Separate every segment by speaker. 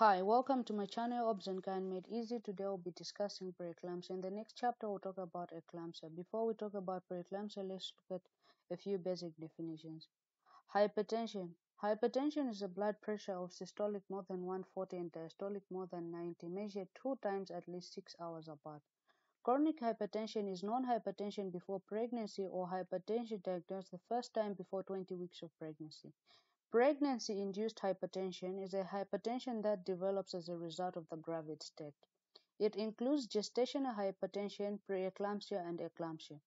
Speaker 1: Hi, welcome to my channel Obgyn Made Easy. Today we'll be discussing preeclampsia. In the next chapter, we'll talk about eclampsia. Before we talk about preeclampsia, let's look at a few basic definitions. Hypertension. Hypertension is a blood pressure of systolic more than 140 and diastolic more than 90, measured two times at least six hours apart. Chronic hypertension is non-hypertension before pregnancy or hypertension diagnosed the first time before 20 weeks of pregnancy. Pregnancy-induced hypertension is a hypertension that develops as a result of the gravid state. It includes gestational hypertension, preeclampsia, and eclampsia.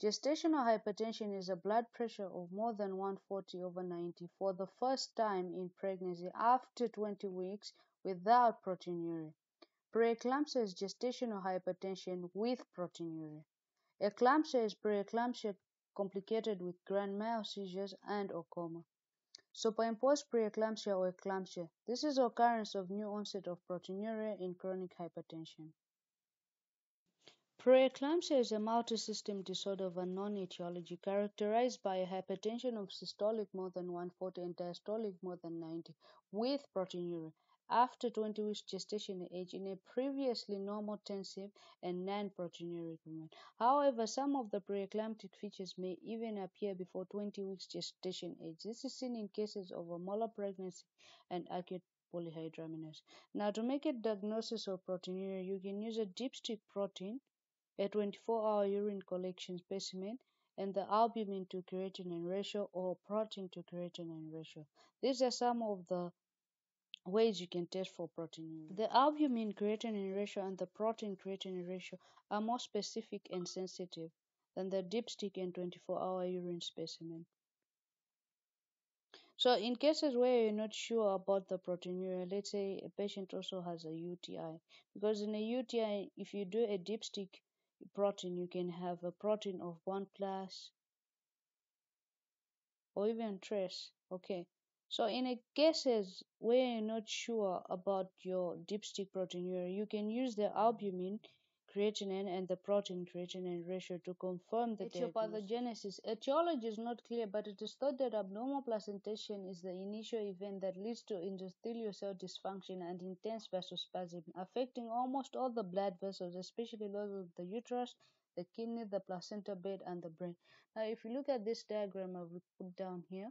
Speaker 1: Gestational hypertension is a blood pressure of more than 140 over 90 for the first time in pregnancy after 20 weeks without proteinuria. Preeclampsia is gestational hypertension with proteinuria. Eclampsia is preeclampsia complicated with grand mal seizures and or coma. Superimposed preeclampsia or eclampsia. This is occurrence of new onset of proteinuria in chronic hypertension. Preeclampsia is a multi-system disorder of unknown etiology characterized by a hypertension of systolic more than 140 and diastolic more than 90 with proteinuria after 20 weeks gestation age in a previously normotensive and non-proteinuric woman. However, some of the preeclamptic features may even appear before 20 weeks gestation age. This is seen in cases of a molar pregnancy and acute polyhydramnios. Now, to make a diagnosis of proteinuria, you can use a dipstick protein, a 24-hour urine collection specimen, and the albumin to creatinine ratio or protein to creatinine ratio. These are some of the ways you can test for proteinuria. The albumin creatinine ratio and the protein creatinine ratio are more specific and sensitive than the dipstick and 24-hour urine specimen. So in cases where you're not sure about the proteinuria, let's say a patient also has a UTI, because in a UTI, if you do a dipstick protein, you can have a protein of 1 plus or even trace. Okay, so in a cases where you're not sure about your dipstick proteinuria, you can use the albumin creatinine and the protein creatinine ratio to confirm the etiopathogenesis. Etiology is not clear, but it is thought that abnormal placentation is the initial event that leads to endothelial cell dysfunction and intense vasospasm, affecting almost all the blood vessels, especially those of the uterus, the kidney, the placenta bed, and the brain. Now, if you look at this diagram I've put down here,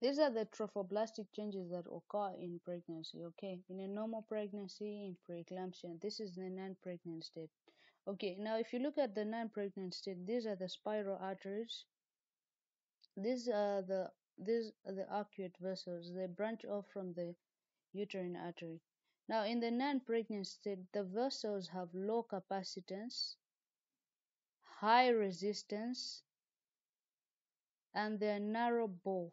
Speaker 1: these are the trophoblastic changes that occur in pregnancy, okay? In a normal pregnancy, in preeclampsia, this is the non-pregnant state. Okay, now if you look at the non-pregnant state, these are the spiral arteries. These are the these are the arcuate vessels. They branch off from the uterine artery. Now, in the non-pregnant state, the vessels have low capacitance, high resistance, and they're narrow bore.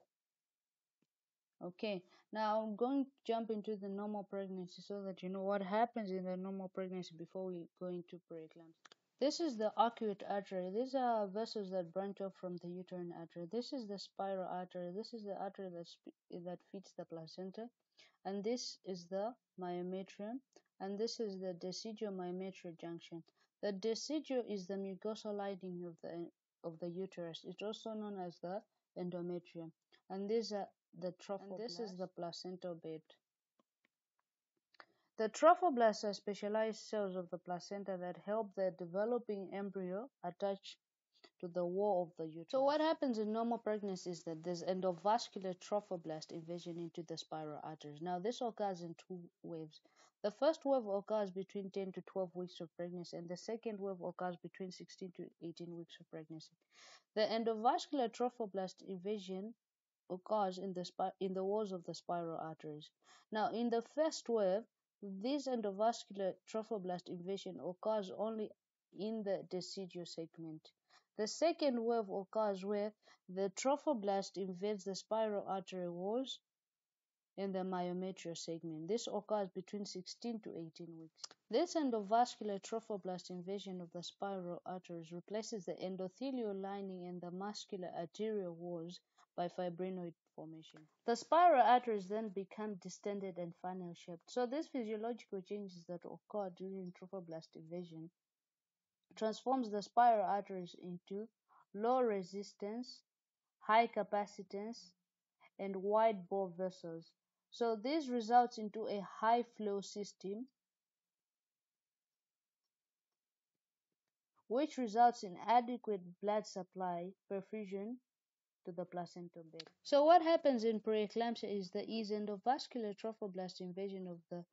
Speaker 1: Okay, now I'm going to jump into the normal pregnancy so that you know what happens in the normal pregnancy before we go into preeclampsia. This is the arcuate artery. These are vessels that branch off from the uterine artery. This is the spiral artery. This is the artery that, that feeds the placenta. And this is the myometrium. And this is the deciduo-myometrial junction. The decidua is the mucosal lining of the, of the uterus. It's also known as the endometrium. And these are uh, the trophoblast. And this is the placental bed. The trophoblasts are specialized cells of the placenta that help the developing embryo attach to the wall of the uterus. So what happens in normal pregnancy is that there's endovascular trophoblast invasion into the spiral arteries. Now this occurs in two waves. The first wave occurs between 10 to 12 weeks of pregnancy and the second wave occurs between 16 to 18 weeks of pregnancy. The endovascular trophoblast invasion occurs in the in the walls of the spiral arteries. Now, in the first wave, this endovascular trophoblast invasion occurs only in the decidual segment. The second wave occurs where the trophoblast invades the spiral artery walls in the myometrial segment. This occurs between 16 to 18 weeks. This endovascular trophoblast invasion of the spiral arteries replaces the endothelial lining and the muscular arterial walls by fibrinoid formation. The spiral arteries then become distended and funnel shaped. So these physiological changes that occur during trophoblast invasion transforms the spiral arteries into low resistance, high capacitance, and wide bore vessels. So this results into a high flow system which results in adequate blood supply perfusion to the placental bed. So what happens in preeclampsia is the ease endovascular trophoblast invasion of the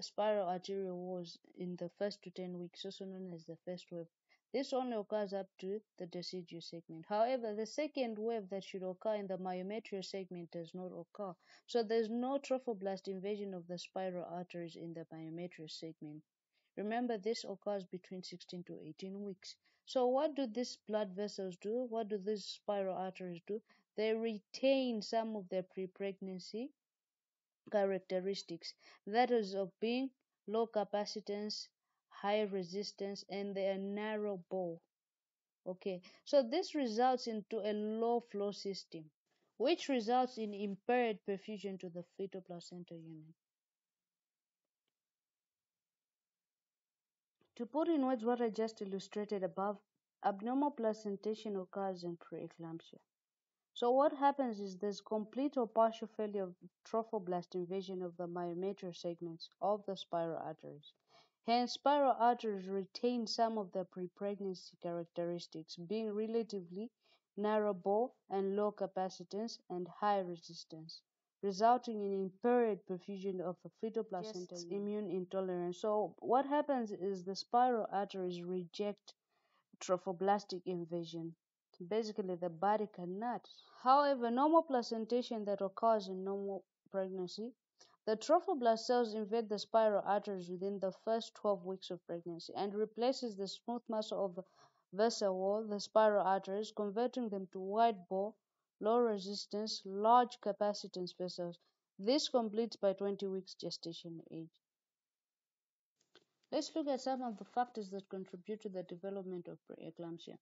Speaker 1: spiral arterial walls in the first to 10 weeks, also known as the first wave. This only occurs up to the decidual segment. However, the second wave that should occur in the myometrial segment does not occur. So there's no trophoblast invasion of the spiral arteries in the myometrial segment. Remember, this occurs between 16 to 18 weeks. So, what do these blood vessels do? What do these spiral arteries do? They retain some of their pre pregnancy characteristics, that is, of being low capacitance, high resistance, and they are narrow bore. Okay, so this results into a low flow system, which results in impaired perfusion to the fetal placental unit. To put in words what I just illustrated above, abnormal placentation occurs in preeclampsia. So what happens is there's complete or partial failure of trophoblast invasion of the myometrial segments of the spiral arteries. Hence, spiral arteries retain some of their pre-pregnancy characteristics, being relatively narrow bore and low capacitance and high resistance resulting in impaired perfusion of the fetal placenta yes. immune intolerance. So what happens is the spiral arteries reject trophoblastic invasion. Basically, the body cannot. However, normal placentation that occurs in normal pregnancy, the trophoblast cells invade the spiral arteries within the first 12 weeks of pregnancy and replaces the smooth muscle of the vessel wall, the spiral arteries, converting them to wide bore low resistance, large capacitance vessels. This completes by 20 weeks gestation age. Let's look at some of the factors that contribute to the development of preeclampsia.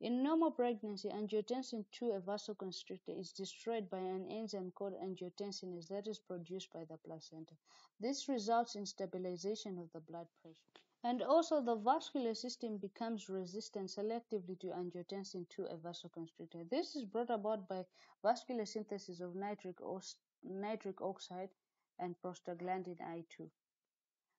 Speaker 1: In normal pregnancy, angiotensin II, a vasoconstrictor, is destroyed by an enzyme called angiotensinase that is produced by the placenta. This results in stabilization of the blood pressure. And also the vascular system becomes resistant selectively to angiotensin II, a vasoconstrictor. This is brought about by vascular synthesis of nitric, nitric oxide and prostaglandin I2.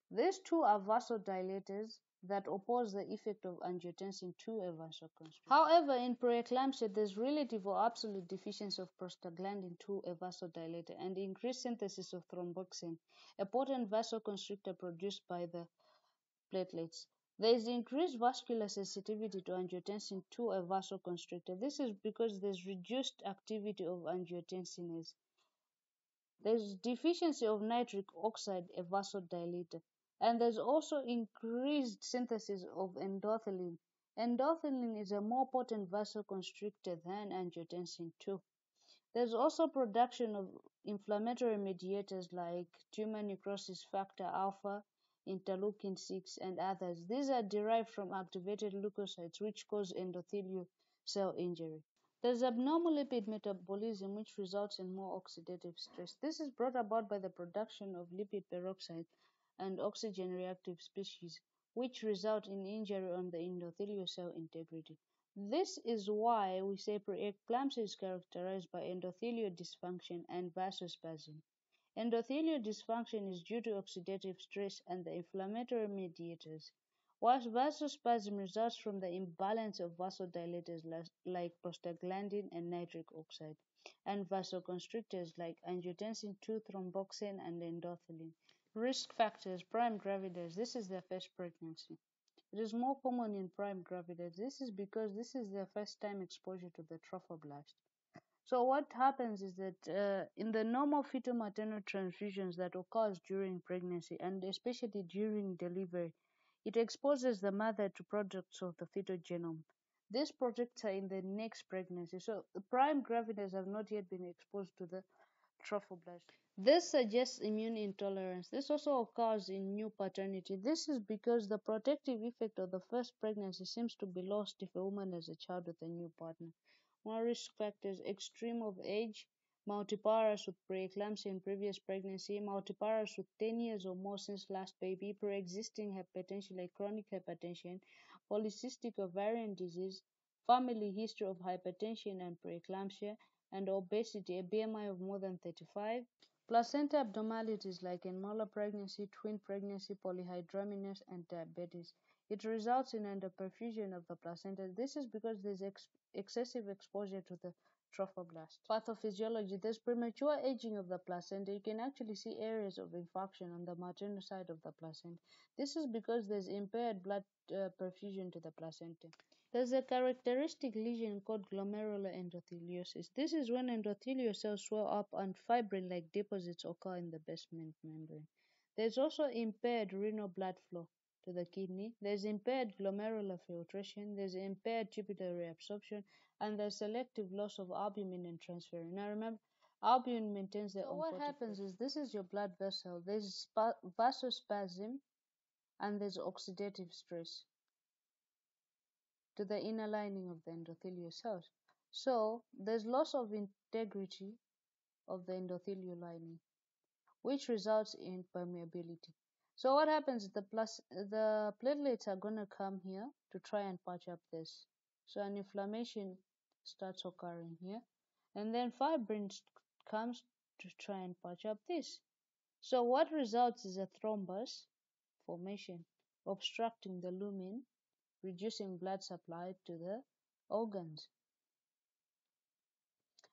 Speaker 1: These two are vasodilators that oppose the effect of angiotensin II, a vasoconstrictor. However, in preeclampsia, there's relative or absolute deficiency of prostaglandin II, a vasodilator, and increased synthesis of thromboxane, a potent vasoconstrictor produced by the platelets. There is increased vascular sensitivity to angiotensin II, a vasoconstrictor. This is because there's reduced activity of angiotensinase. There's deficiency of nitric oxide, a vasodilator. And there's also increased synthesis of endothelin. Endothelin is a more potent vasoconstrictor than angiotensin II. There's also production of inflammatory mediators like tumor necrosis factor alpha, interleukin 6, and others. These are derived from activated leukocytes which cause endothelial cell injury. There's abnormal lipid metabolism which results in more oxidative stress. This is brought about by the production of lipid peroxide and oxygen reactive species, which result in injury on the endothelial cell integrity. This is why we say preeclampsia is characterized by endothelial dysfunction and vasospasm. Endothelial dysfunction is due to oxidative stress and the inflammatory mediators, whilst vasospasm results from the imbalance of vasodilators like prostaglandin and nitric oxide, and vasoconstrictors like angiotensin II, thromboxane, and endothelin. Risk factors primigravidas. This is their first pregnancy. It is more common in primigravidas. This is because this is their first time exposure to the trophoblast. So what happens is that uh, in the normal fetal maternal transfusions that occurs during pregnancy and especially during delivery, it exposes the mother to products of the fetal genome. These products are in the next pregnancy. So the primigravidas have not yet been exposed to the trophoblast. This suggests immune intolerance. This also occurs in new paternity. This is because the protective effect of the first pregnancy seems to be lost if a woman has a child with a new partner. More risk factors extreme of age, multiparous with preeclampsia in previous pregnancy, multiparous with 10 years or more since last baby, pre-existing hypertension like chronic hypertension, polycystic ovarian disease, family history of hypertension and preeclampsia, and obesity, a BMI of more than 35, Placenta abnormalities like in molar pregnancy, twin pregnancy, polyhydramnios, and diabetes. It results in endoperfusion of the placenta. This is because there's ex excessive exposure to the trophoblast. Pathophysiology There's premature aging of the placenta. You can actually see areas of infarction on the maternal side of the placenta. This is because there's impaired blood uh, perfusion to the placenta. There's a characteristic lesion called glomerular endotheliosis. This is when endothelial cells swell up and fibrin-like deposits occur in the basement membrane. There's also impaired renal blood flow to the kidney. There's impaired glomerular filtration. There's impaired tubular reabsorption, and there's selective loss of albumin and transferrin. Now remember, albumin maintains the. So what happens is this is your blood vessel. There's vasospasm, and there's oxidative stress to the inner lining of the endothelial cells. So there's loss of integrity of the endothelial lining, which results in permeability. So what happens? The plus the platelets are gonna come here to try and patch up this. So an inflammation starts occurring here, and then fibrin comes to try and patch up this. So what results is a thrombus formation obstructing the lumen reducing blood supply to the organs.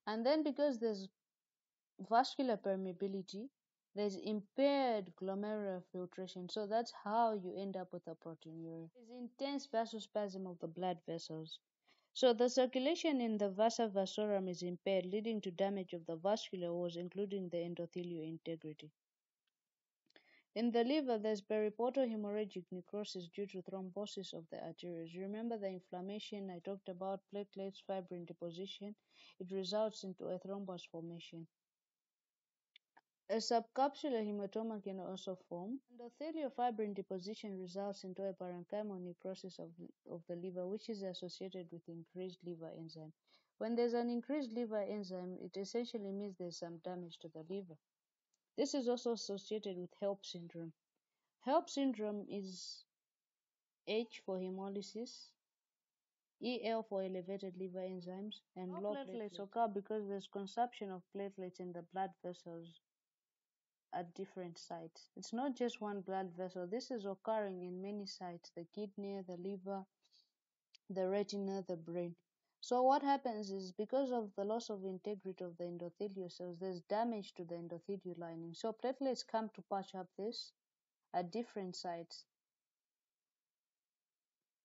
Speaker 1: And then because there's vascular permeability, there's impaired glomerular filtration. So that's how you end up with a proteinuria. There's intense vasospasm of the blood vessels. So the circulation in the vasa vasorum is impaired, leading to damage of the vascular walls, including the endothelial integrity. In the liver, there's periportal hemorrhagic necrosis due to thrombosis of the arteries. Remember the inflammation I talked about, platelets, fibrin deposition. It results into a thrombus formation. A subcapsular hematoma can also form. Endothelial fibrin deposition results into a parenchymal necrosis of, of the liver, which is associated with increased liver enzyme. When there's an increased liver enzyme, it essentially means there's some damage to the liver. This is also associated with HELLP syndrome. HELLP syndrome is H for hemolysis, EL for elevated liver enzymes, and low platelets occur because there's consumption of platelets in the blood vessels at different sites. It's not just one blood vessel. This is occurring in many sites, the kidney, the liver, the retina, the brain. So what happens is because of the loss of integrity of the endothelial cells, there's damage to the endothelial lining. So platelets come to patch up this at different sites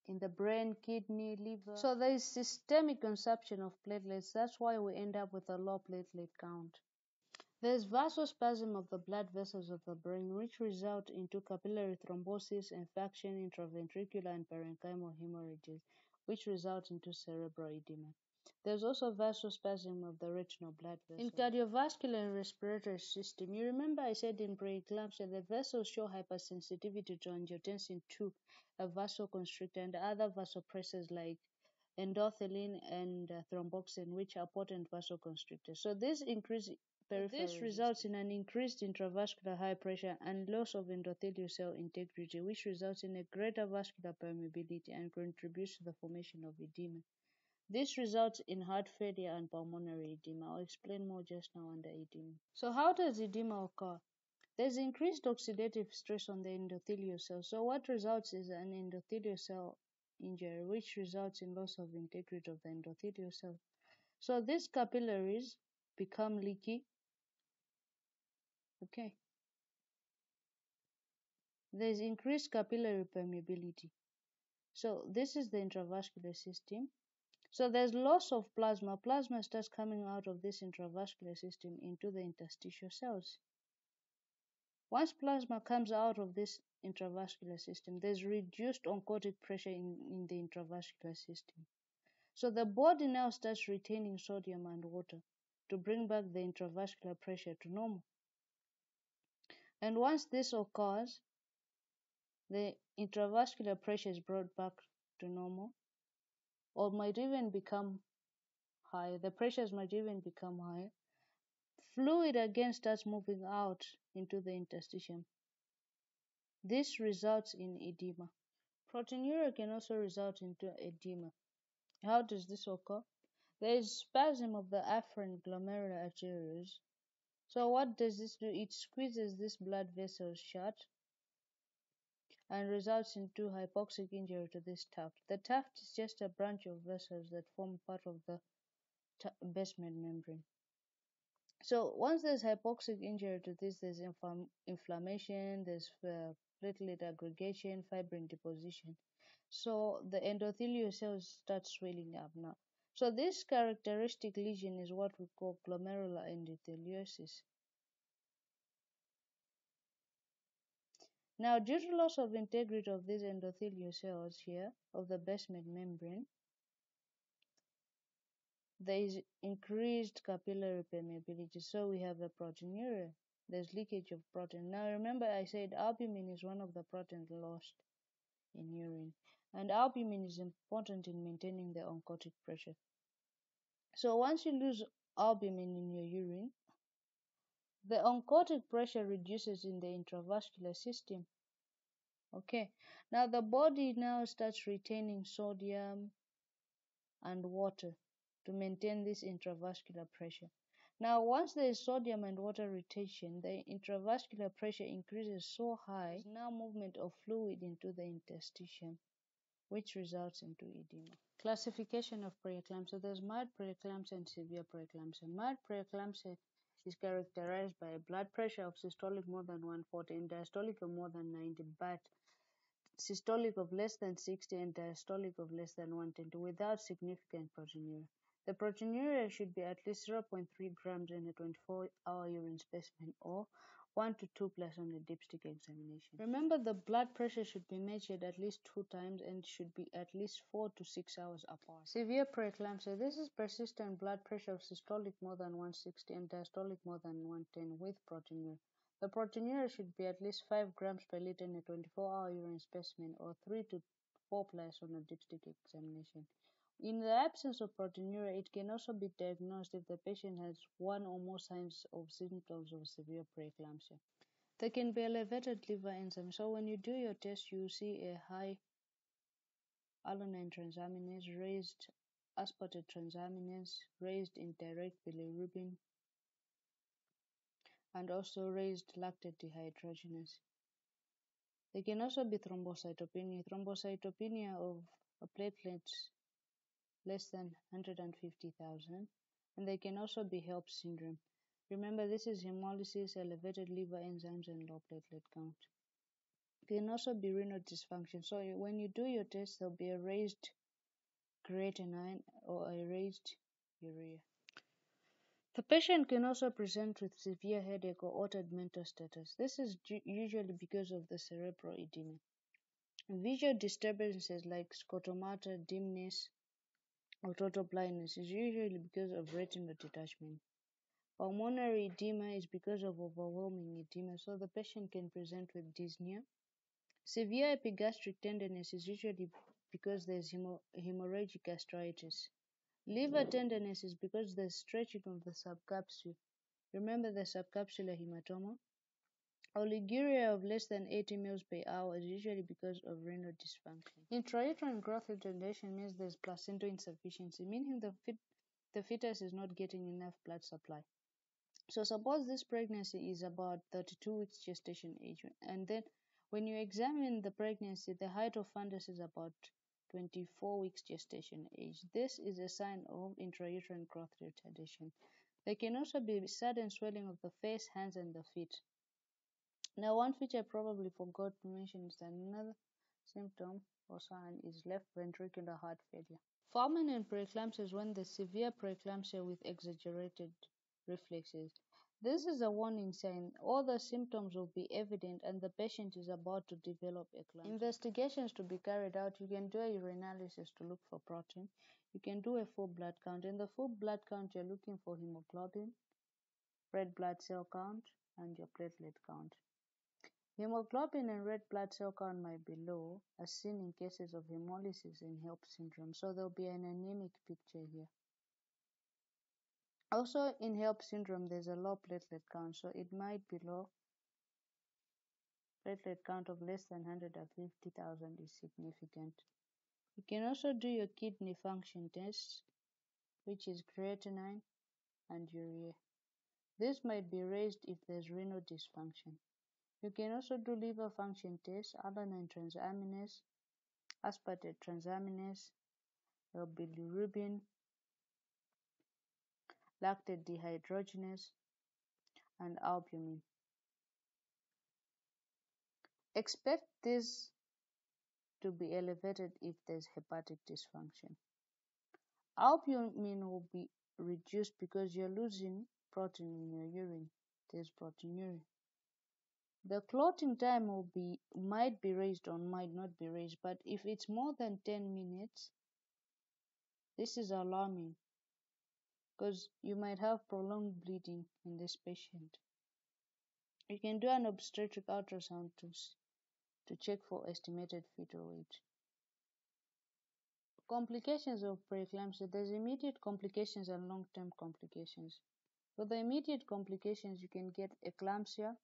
Speaker 1: in the brain, kidney, liver. So there is systemic consumption of platelets. That's why we end up with a low platelet count. There's vasospasm of the blood vessels of the brain, which result into capillary thrombosis, infection, intraventricular and parenchymal hemorrhages which result into cerebral edema. There's also vasospasm of the retinal blood vessels. In cardiovascular and respiratory system, you remember I said in preeclampsia the vessels show hypersensitivity to angiotensin 2, a vasoconstrictor, and other vasopressors like endothelin and uh, thromboxane, which are potent vasoconstrictors. So this increase this results in an increased intravascular high pressure and loss of endothelial cell integrity, which results in a greater vascular permeability and contributes to the formation of edema. This results in heart failure and pulmonary edema. I'll explain more just now under edema. So, how does edema occur? There's increased oxidative stress on the endothelial cell. So, what results is an endothelial cell injury, which results in loss of integrity of the endothelial cell. So, these capillaries become leaky Okay. There's increased capillary permeability. So this is the intravascular system. So there's loss of plasma. Plasma starts coming out of this intravascular system into the interstitial cells. Once plasma comes out of this intravascular system, there's reduced oncotic pressure in, in the intravascular system. So the body now starts retaining sodium and water to bring back the intravascular pressure to normal. And once this occurs, the intravascular pressure is brought back to normal or might even become higher. The pressures might even become higher. Fluid again starts moving out into the interstitium. This results in edema. Proteinuria can also result into edema. How does this occur? There is spasm of the afferent glomerular arteries So what does this do? It squeezes these blood vessels shut and results in two hypoxic injury to this tuft. The tuft is just a branch of vessels that form part of the basement membrane. So once there's hypoxic injury to this, there's inflammation, there's uh, platelet aggregation, fibrin deposition. So the endothelial cells start swelling up now. So this characteristic lesion is what we call glomerular endotheliosis. Now, due to loss of integrity of these endothelial cells here of the basement membrane, there is increased capillary permeability. So we have the proteinuria. There's leakage of protein. Now remember I said albumin is one of the proteins lost in urine. And albumin is important in maintaining the oncotic pressure. So once you lose albumin in your urine, the oncotic pressure reduces in the intravascular system. Okay, now the body now starts retaining sodium and water to maintain this intravascular pressure. Now, once there is sodium and water retention, the intravascular pressure increases so high, now movement of fluid into the interstitium, which results into edema. Classification of preeclampsia. There's mild preeclampsia and severe preeclampsia. Mild preeclampsia is characterized by a blood pressure of systolic more than 140 and diastolic of more than 90, but systolic of less than 60 and diastolic of less than 120 without significant proteinuria. The proteinuria should be at least 0.3 grams in a 24-hour urine specimen or 1 to 2 plus on the dipstick examination. Remember the blood pressure should be measured at least two times and should be at least 4 to 6 hours apart. Severe preeclampsia. This is persistent blood pressure of systolic more than 160 and diastolic more than 110 with proteinuria. The proteinuria should be at least 5 grams per liter in a 24-hour urine specimen or 3 to 4 plus on a dipstick examination. In the absence of proteinuria, it can also be diagnosed if the patient has one or more signs or symptoms of severe preeclampsia. There can be elevated liver enzymes. So when you do your test, you see a high alanine transaminase, raised aspartate transaminase, raised indirect bilirubin, and also raised lactate dehydrogenase. There can also be thrombocytopenia. Thrombocytopenia of platelets less than 150,000 and they can also be HELLP syndrome. Remember this is hemolysis, elevated liver enzymes and low platelet count. It can also be renal dysfunction. So when you do your test there'll be a raised creatinine or a raised urea. The patient can also present with severe headache or altered mental status. This is usually because of the cerebral edema. Visual disturbances like scotomata, dimness, or total blindness is usually because of retinal detachment. Pulmonary edema is because of overwhelming edema, so the patient can present with dyspnea. Severe epigastric tenderness is usually because there's hemorrhagic gastritis. Liver tenderness is because there's stretching of the subcapsule. Remember the subcapsular hematoma? Oliguria of less than 80 ml per hour is usually because of renal dysfunction. Intrauterine growth retardation means there's placental insufficiency, meaning the, the fetus is not getting enough blood supply. So suppose this pregnancy is about 32 weeks gestation age, and then when you examine the pregnancy, the height of fundus is about 24 weeks gestation age. This is a sign of intrauterine growth retardation. There can also be sudden swelling of the face, hands, and the feet. Now, one feature I probably forgot to mention is that another symptom or sign is left ventricular heart failure. Fulminant preeclampsia is when there's severe preeclampsia with exaggerated reflexes. This is a warning sign. All the symptoms will be evident and the patient is about to develop eclampsia. Investigations to be carried out. You can do a urinalysis to look for protein. You can do a full blood count. In the full blood count, you're looking for hemoglobin, red blood cell count, and your platelet count. Hemoglobin and red blood cell count might be low, as seen in cases of hemolysis and HELLP syndrome, so there'll be an anemic picture here. Also, in HELLP syndrome, there's a low platelet count, so it might be low. Platelet count of less than 150,000 is significant. You can also do your kidney function test, which is creatinine and urea. This might be raised if there's renal dysfunction. You can also do liver function tests, alanine transaminase, aspartate transaminase, or bilirubin, lactate dehydrogenase, and albumin. Expect this to be elevated if there's hepatic dysfunction. Albumin will be reduced because you're losing protein in your urine. There's proteinuria. The clotting time will be might be raised or might not be raised, but if it's more than 10 minutes, this is alarming because you might have prolonged bleeding in this patient. You can do an obstetric ultrasound to, to check for estimated fetal weight. Complications of preeclampsia. There's immediate complications and long-term complications. For the immediate complications, you can get eclampsia,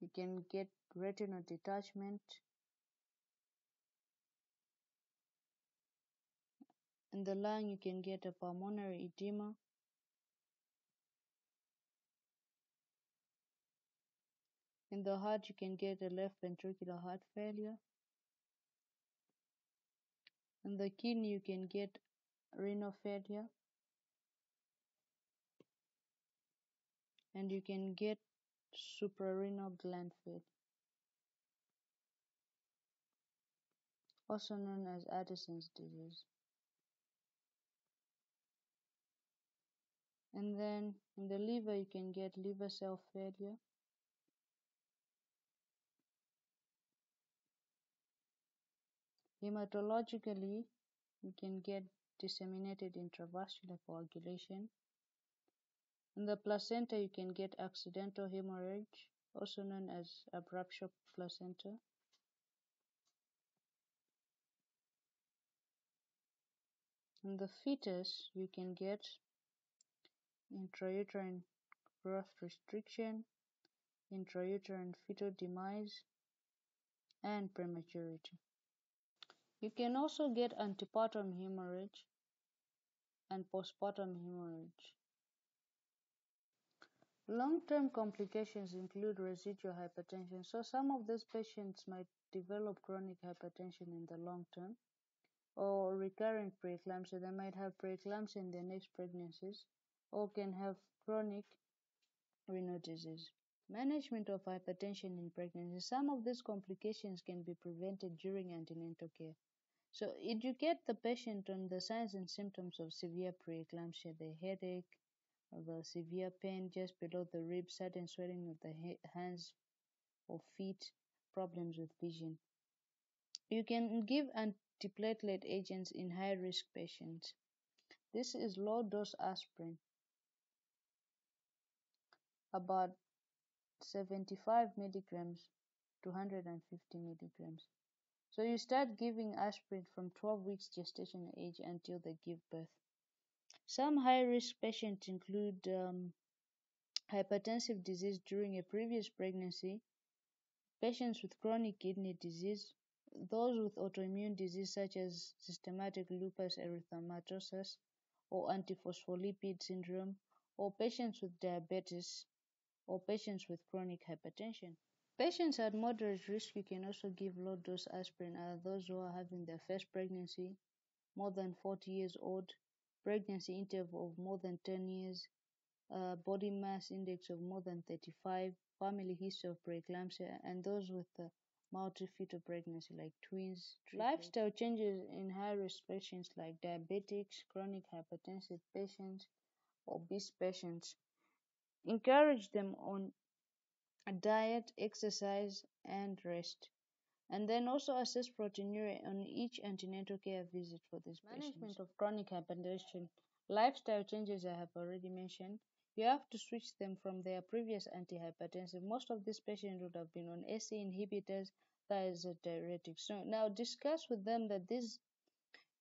Speaker 1: you can get retinal detachment, in the lung you can get a pulmonary edema, in the heart you can get a left ventricular heart failure, in the kidney you can get renal failure, and you can get suprarenal gland failure, also known as Addison's disease. And then in the liver, you can get liver cell failure. Hematologically, you can get disseminated intravascular coagulation. In the placenta, you can get accidental hemorrhage, also known as abruption placenta. In the fetus, you can get intrauterine growth restriction, intrauterine fetal demise, and prematurity. You can also get antepartum hemorrhage and postpartum hemorrhage. Long-term complications include residual hypertension. So some of these patients might develop chronic hypertension in the long term or recurrent preeclampsia. They might have preeclampsia in their next pregnancies or can have chronic renal disease. Management of hypertension in pregnancy. Some of these complications can be prevented during antenatal care. So educate the patient on the signs and symptoms of severe preeclampsia, the headache, the severe pain just below the ribs, sudden swelling of the hands or feet, problems with vision. You can give antiplatelet agents in high risk patients. This is low dose aspirin about 75 milligrams to 150 milligrams. So you start giving aspirin from 12 weeks gestation age until they give birth. Some high risk patients include um, hypertensive disease during a previous pregnancy, patients with chronic kidney disease, those with autoimmune disease such as systematic lupus erythematosus or antiphospholipid syndrome, or patients with diabetes or patients with chronic hypertension. Patients at moderate risk, you can also give low dose aspirin are those who are having their first pregnancy, more than 40 years old, pregnancy interval of more than 10 years, uh, body mass index of more than 35, family history of preeclampsia, and those with uh, multi-fetal pregnancy like twins. Lifestyle changes in high-risk patients like diabetics, chronic hypertensive patients, obese patients encourage them on a diet, exercise, and rest. And then also assess proteinuria on each antenatal care visit for this Management of chronic hypertension. Lifestyle changes I have already mentioned. You have to switch them from their previous antihypertensive. Most of these patients would have been on ACE inhibitors, thiazide diuretics. So now discuss with them that these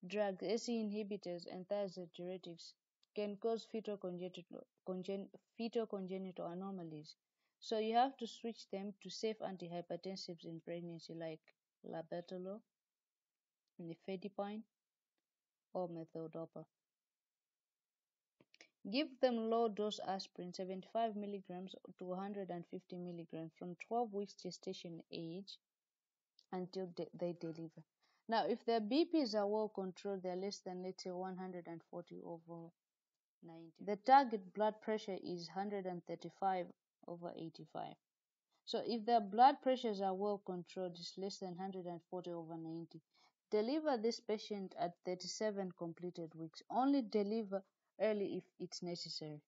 Speaker 1: drugs, ACE inhibitors and thiazide diuretics, can cause fetal congenital, congen, fetal congenital anomalies. So you have to switch them to safe antihypertensives in pregnancy like labetalol, nifedipine, or methyldopa. Give them low dose aspirin 75 milligrams to 150 milligrams from 12 weeks gestation age until de they deliver. Now, if their BPs are well controlled, they're less than let's say 140 over 90. The target blood pressure is 135 over 85. So if their blood pressures are well controlled, it's less than 140 over 90. Deliver this patient at 37 completed weeks. Only deliver early if it's necessary.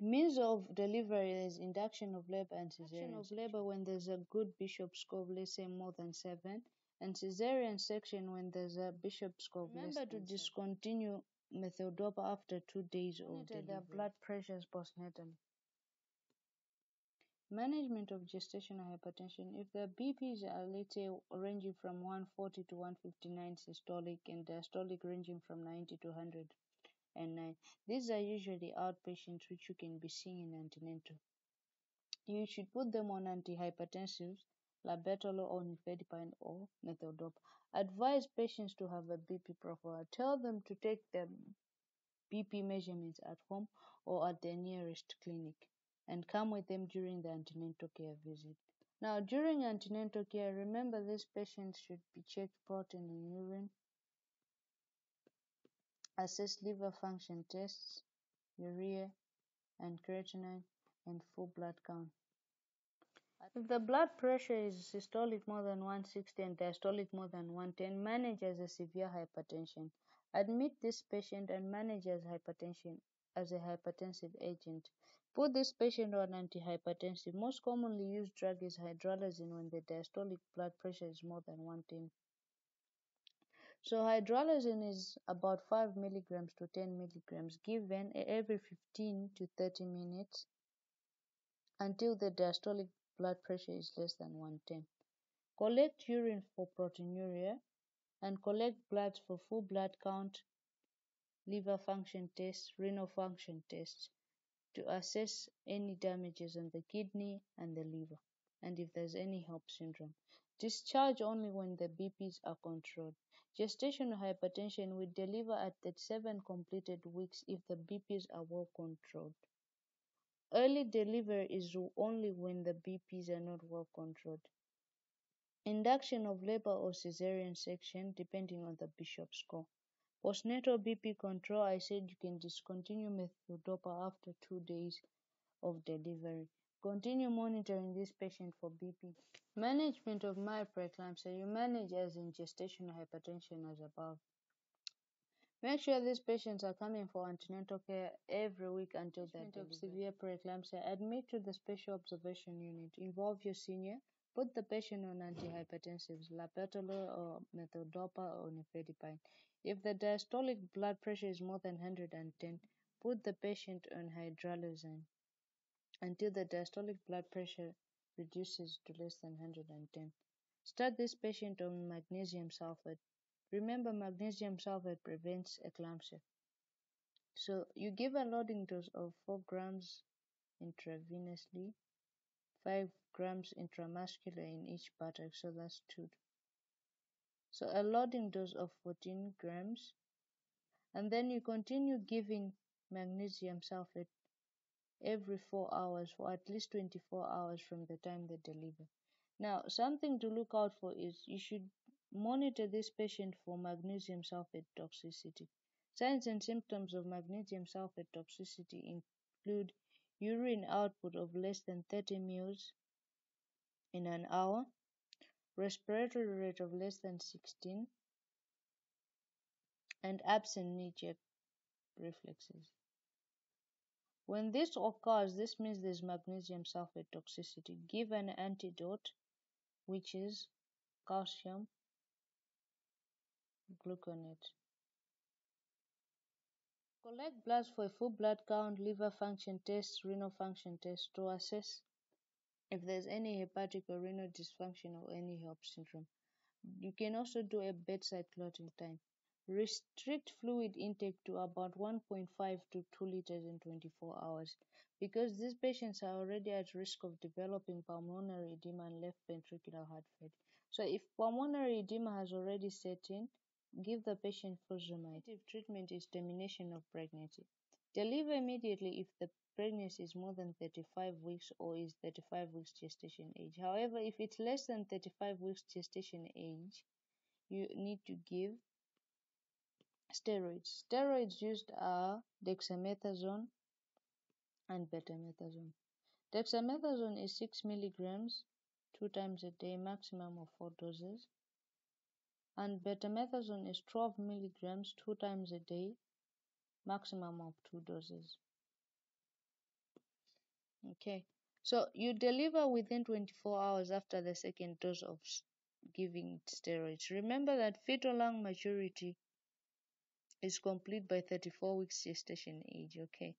Speaker 1: Means of delivery is induction of labor and cesarean of labor when there's a good bishop score, let's say more than seven, and cesarean section when there's a bishop score. Remember to discontinue methyldopa after two days of delivery. their blood pressures postnatally. Management of gestational hypertension. If the BPs are let's say ranging from 140 to 159 systolic and diastolic ranging from 90 to 109, These are usually outpatients which you can be seeing in antenatal. You should put them on antihypertensives, labetalol or nifedipine or methyldopa. Advise patients to have a BP profile. Tell them to take their BP measurements at home or at their nearest clinic and come with them during the antenatal care visit. Now, during antenatal care, remember these patients should be checked protein in urine, assess liver function tests, urea and creatinine, and full blood count. If the blood pressure is systolic more than 160 and diastolic more than 110, manage as a severe hypertension. Admit this patient and manage as hypertension as a hypertensive agent. Put this patient on antihypertensive. Most commonly used drug is hydralazine when the diastolic blood pressure is more than 110. So hydralazine is about 5 milligrams to 10 milligrams given every 15 to 30 minutes until the diastolic blood pressure is less than 110. Collect urine for proteinuria and collect blood for full blood count, liver function tests, renal function tests to assess any damages on the kidney and the liver and if there's any HELLP syndrome. Discharge only when the BPs are controlled. Gestational hypertension will deliver at the seven completed weeks if the BPs are well controlled. Early delivery is only when the BPs are not well controlled. Induction of labor or cesarean section depending on the bishop score. Postnatal BP control, I said you can discontinue methyldopa after two days of delivery. Continue monitoring this patient for BP. Management of mild preeclampsia. You manage as in gestational hypertension as above. Make sure these patients are coming for antenatal care every week until the end of severe preeclampsia. Admit to the special observation unit. Involve your senior. Put the patient on antihypertensives, labetalol or methyldopa or nifedipine. If the diastolic blood pressure is more than 110, put the patient on hydralazine until the diastolic blood pressure reduces to less than 110. Start this patient on magnesium sulfate. Remember, magnesium sulfate prevents eclampsia. So you give a loading dose of 4 grams intravenously, 5 grams intramuscular in each buttock, so that's 2. So a loading dose of 14 grams, and then you continue giving magnesium sulfate every 4 hours for at least 24 hours from the time they deliver. Now, something to look out for is you should monitor this patient for magnesium sulfate toxicity. Signs and symptoms of magnesium sulfate toxicity include urine output of less than 30 ml in an hour, respiratory rate of less than 16, and absent knee-jerk reflexes. When this occurs, this means there's magnesium sulfate toxicity. Give an antidote, which is calcium gluconate. Collect blood for a full blood count, liver function test, renal function test to assess if there's any hepatic or renal dysfunction or any HELLP syndrome. You can also do a bedside clotting time. Restrict fluid intake to about 1.5 to 2 liters in 24 hours because these patients are already at risk of developing pulmonary edema and left ventricular heart failure. So if pulmonary edema has already set in, give the patient furosemide. Treatment is termination of pregnancy. Deliver immediately if the pregnancy is more than 35 weeks or is 35 weeks gestation age. However, if it's less than 35 weeks gestation age, you need to give steroids. Steroids used are dexamethasone and betamethasone. Dexamethasone is 6 milligrams two times a day, maximum of four doses. And betamethasone is 12 milligrams two times a day, maximum of two doses. Okay, so you deliver within 24 hours after the second dose of giving steroids. Remember that fetal lung maturity is complete by 34 weeks gestation age. Okay.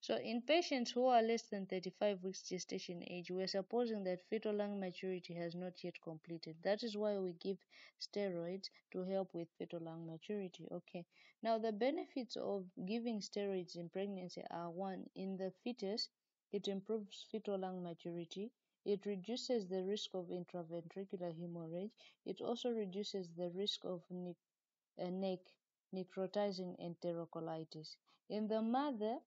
Speaker 1: So in patients who are less than 35 weeks gestation age, we are supposing that fetal lung maturity has not yet completed. That is why we give steroids to help with fetal lung maturity. Okay. Now the benefits of giving steroids in pregnancy are one, in the fetus, it improves fetal lung maturity. It reduces the risk of intraventricular hemorrhage. It also reduces the risk of ne- uh, neck necrotizing enterocolitis. In the mother,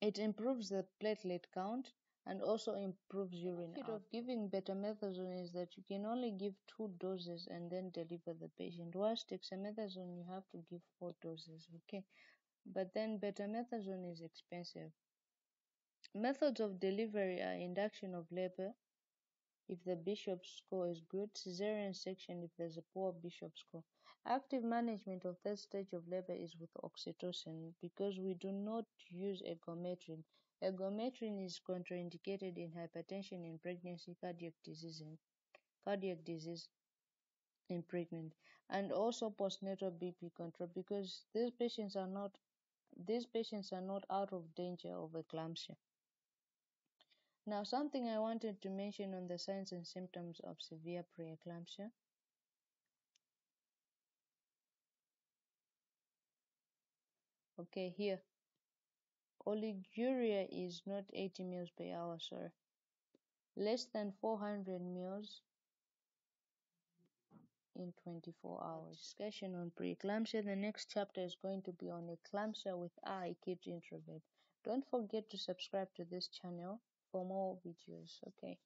Speaker 1: it improves the platelet count and also improves urine. The of giving betamethasone is that you can only give two doses and then deliver the patient. Whilst dexamethasone, you have to give four doses. Okay, but then betamethasone is expensive. Methods of delivery are induction of labor if the Bishop's score is good, cesarean section if there's a poor Bishop's score. Active management of third stage of labor is with oxytocin because we do not use ergometrine. Ergometrine is contraindicated in hypertension in pregnancy, cardiac disease, cardiac disease in pregnant, and also postnatal BP control because these patients are not these patients are not out of danger of eclampsia. Now, something I wanted to mention on the signs and symptoms of severe preeclampsia. Okay, here. Oliguria is not 80 mils per hour, sorry. Less than 400 mils in 24 hours. Discussion on preeclampsia. The next chapter is going to be on eclampsia with I, kid introvert. Don't forget to subscribe to this channel for more videos. Okay.